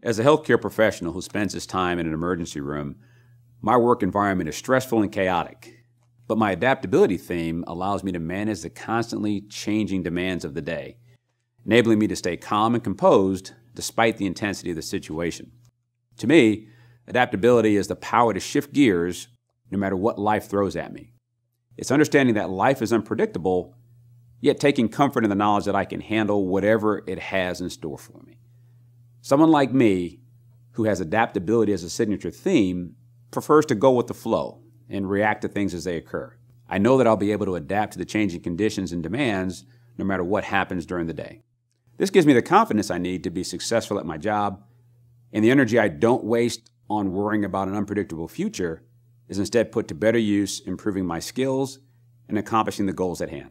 As a healthcare professional who spends his time in an emergency room, my work environment is stressful and chaotic. But my adaptability theme allows me to manage the constantly changing demands of the day, enabling me to stay calm and composed despite the intensity of the situation. To me, adaptability is the power to shift gears no matter what life throws at me. It's understanding that life is unpredictable, yet taking comfort in the knowledge that I can handle whatever it has in store for me. Someone like me, who has adaptability as a signature theme, prefers to go with the flow and react to things as they occur. I know that I'll be able to adapt to the changing conditions and demands no matter what happens during the day. This gives me the confidence I need to be successful at my job, and the energy I don't waste on worrying about an unpredictable future is instead put to better use improving my skills and accomplishing the goals at hand.